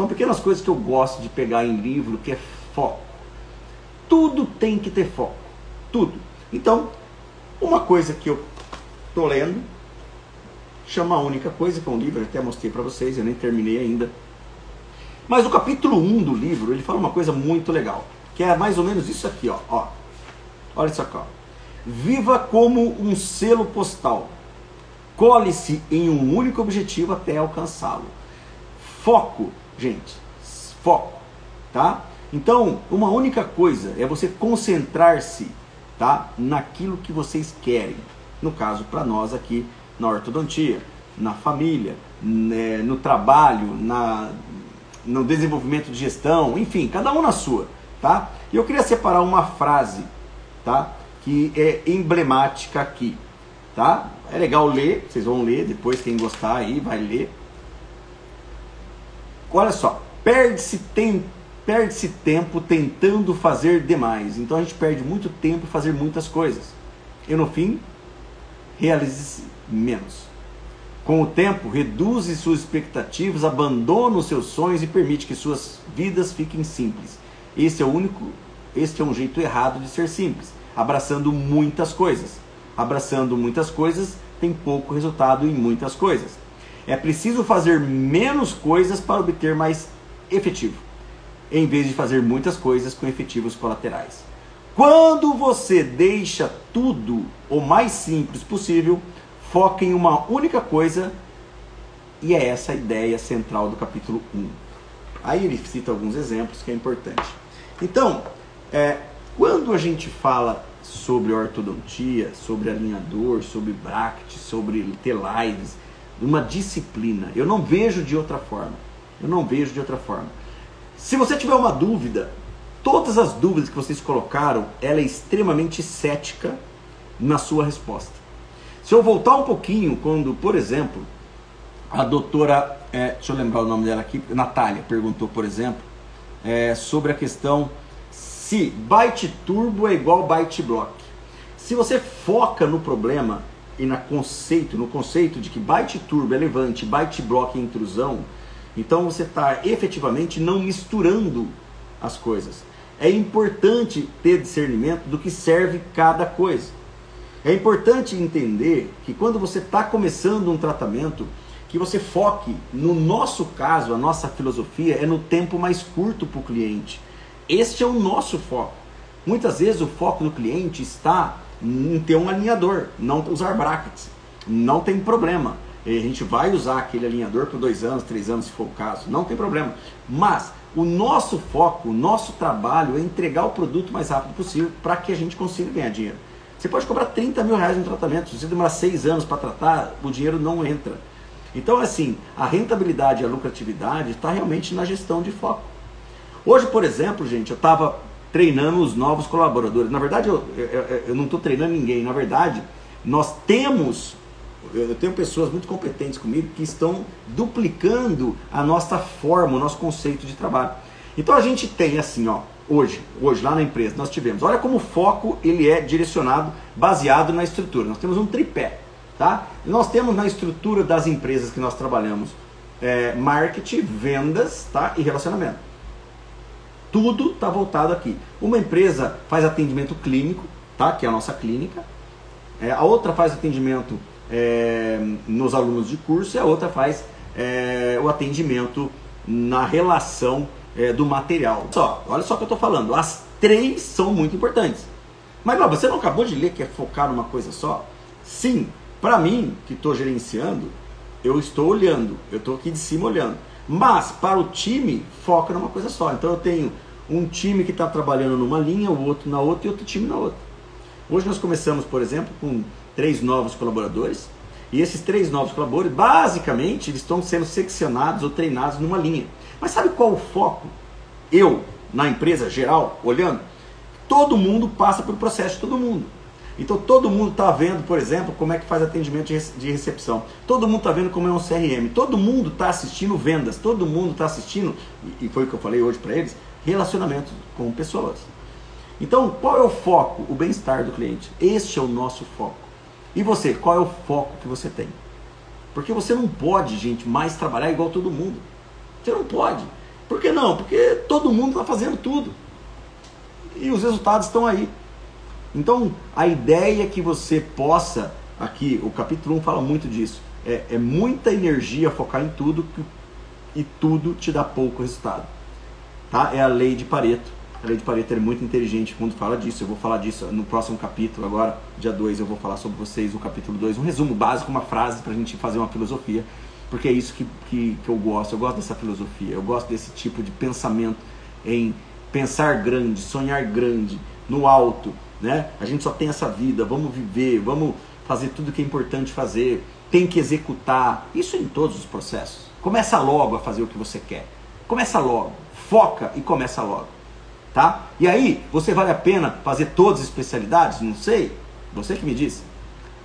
São pequenas coisas que eu gosto de pegar em livro, que é foco. Tudo tem que ter foco. Tudo. Então, uma coisa que eu tô lendo, chama a única coisa, que é um livro, eu até mostrei para vocês, eu nem terminei ainda. Mas o capítulo 1 do livro, ele fala uma coisa muito legal, que é mais ou menos isso aqui, ó. ó. Olha isso aqui, ó. Viva como um selo postal. Cole-se em um único objetivo até alcançá-lo. Foco, gente. Foco, tá? Então, uma única coisa é você concentrar-se, tá, naquilo que vocês querem. No caso, para nós aqui na ortodontia, na família, né, no trabalho, na, no desenvolvimento de gestão, enfim, cada um na sua, tá? E eu queria separar uma frase, tá? Que é emblemática aqui, tá? É legal ler, vocês vão ler depois, quem gostar aí vai ler. Olha só, perde-se tempo, perde-se tempo tentando fazer demais. Então a gente perde muito tempo fazer muitas coisas. E no fim, realize menos. Com o tempo, reduz suas expectativas, abandona os seus sonhos e permite que suas vidas fiquem simples. Esse é o único, este é um jeito errado de ser simples, abraçando muitas coisas. Abraçando muitas coisas tem pouco resultado em muitas coisas. É preciso fazer menos coisas para obter mais efetivo, em vez de fazer muitas coisas com efetivos colaterais. Quando você deixa tudo o mais simples possível, foca em uma única coisa e é essa a ideia central do capítulo 1. Aí ele cita alguns exemplos que é importante. Então, é, quando a gente fala sobre ortodontia, sobre alinhador, sobre bracket, sobre telides, uma disciplina, eu não vejo de outra forma. Eu não vejo de outra forma. Se você tiver uma dúvida, todas as dúvidas que vocês colocaram, ela é extremamente cética na sua resposta. Se eu voltar um pouquinho, quando, por exemplo, a doutora, é, deixa eu lembrar o nome dela aqui, Natália, perguntou, por exemplo, é, sobre a questão se byte turbo é igual byte block. Se você foca no problema e no conceito, no conceito de que byte turbo é levante, byte block é intrusão, então você está efetivamente não misturando as coisas. É importante ter discernimento do que serve cada coisa. É importante entender que quando você está começando um tratamento, que você foque, no nosso caso, a nossa filosofia é no tempo mais curto para o cliente. Este é o nosso foco. Muitas vezes o foco do cliente está em ter um alinhador, não usar brackets. Não tem problema. A gente vai usar aquele alinhador por dois anos, três anos, se for o caso. Não tem problema. Mas o nosso foco, o nosso trabalho é entregar o produto mais rápido possível para que a gente consiga ganhar dinheiro. Você pode cobrar 30 mil reais no tratamento. Se você demorar seis anos para tratar, o dinheiro não entra. Então, assim, a rentabilidade e a lucratividade está realmente na gestão de foco. Hoje, por exemplo, gente, eu estava treinando os novos colaboradores. Na verdade, eu, eu, eu não estou treinando ninguém. Na verdade, nós temos, eu tenho pessoas muito competentes comigo que estão duplicando a nossa forma, o nosso conceito de trabalho. Então a gente tem assim, ó, hoje, hoje lá na empresa, nós tivemos. Olha como o foco ele é direcionado, baseado na estrutura. Nós temos um tripé, tá? nós temos na estrutura das empresas que nós trabalhamos é, marketing, vendas, tá? E relacionamento. Tudo está voltado aqui. Uma empresa faz atendimento clínico, tá? Que é a nossa clínica. É, a outra faz atendimento é, nos alunos de curso e a outra faz é, o atendimento na relação é, do material. Só, olha só o que eu estou falando. As três são muito importantes. Mas não, você não acabou de ler que é focar numa coisa só? Sim, para mim, que estou gerenciando, eu estou olhando, eu estou aqui de cima olhando. Mas para o time, foca numa coisa só. Então eu tenho um time que está trabalhando numa linha, o outro na outra e outro time na outra. Hoje nós começamos, por exemplo, com três novos colaboradores. E esses três novos colaboradores, basicamente, eles estão sendo seccionados ou treinados numa linha. Mas sabe qual o foco? Eu, na empresa geral, olhando, todo mundo passa pelo processo de todo mundo. Então todo mundo está vendo, por exemplo, como é que faz atendimento de recepção. Todo mundo está vendo como é um CRM. Todo mundo está assistindo vendas. Todo mundo está assistindo, e foi o que eu falei hoje para eles, relacionamento com pessoas. Então, qual é o foco? O bem-estar do cliente. Este é o nosso foco. E você, qual é o foco que você tem? Porque você não pode, gente, mais trabalhar igual todo mundo. Você não pode. Por que não? Porque todo mundo está fazendo tudo. E os resultados estão aí. Então, a ideia é que você possa, aqui, o capítulo 1 fala muito disso, é, é muita energia focar em tudo e tudo te dá pouco resultado. Tá? É a lei de Pareto. A lei de Pareto é muito inteligente quando fala disso. Eu vou falar disso no próximo capítulo. Agora, dia 2, eu vou falar sobre vocês o capítulo 2. Um resumo básico, uma frase para a gente fazer uma filosofia. Porque é isso que, que, que eu gosto. Eu gosto dessa filosofia. Eu gosto desse tipo de pensamento em pensar grande, sonhar grande, no alto. Né? A gente só tem essa vida. Vamos viver, vamos fazer tudo que é importante fazer. Tem que executar. Isso em todos os processos. Começa logo a fazer o que você quer. Começa logo. Foca e começa logo tá? E aí, você vale a pena fazer todas as especialidades? Não sei. Você que me disse.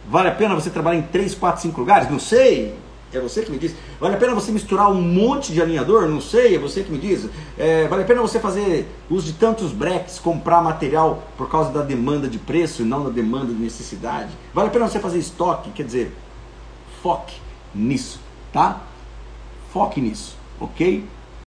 Vale a pena você trabalhar em 3, 4, 5 lugares? Não sei. É você que me diz. Vale a pena você misturar um monte de alinhador? Não sei, é você que me diz. É, vale a pena você fazer uso de tantos breaks, comprar material por causa da demanda de preço e não da demanda de necessidade? Vale a pena você fazer estoque? Quer dizer, foque nisso, tá? Foque nisso, ok?